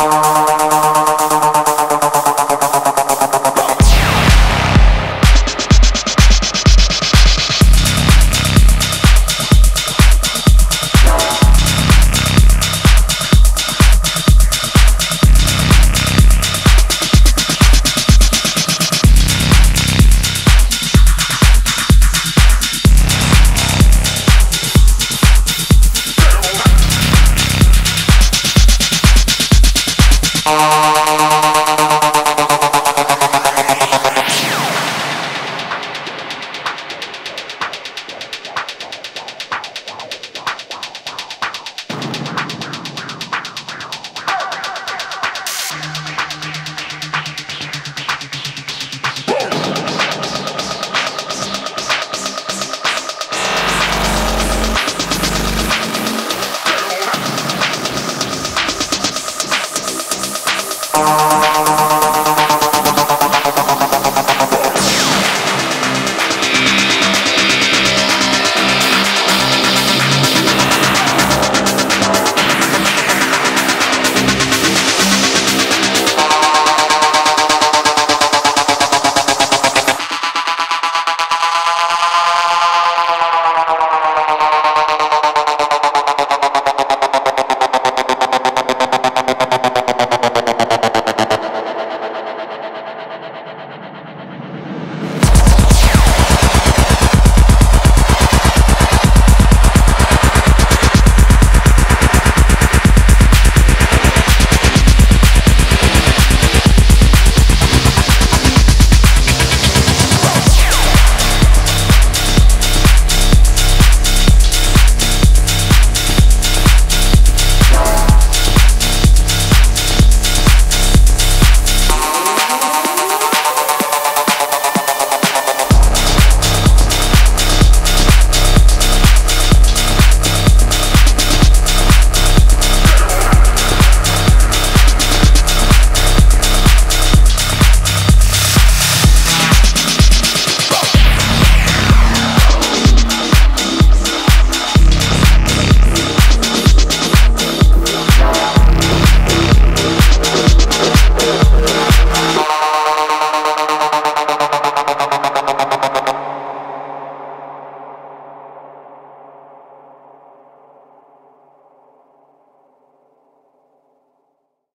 Música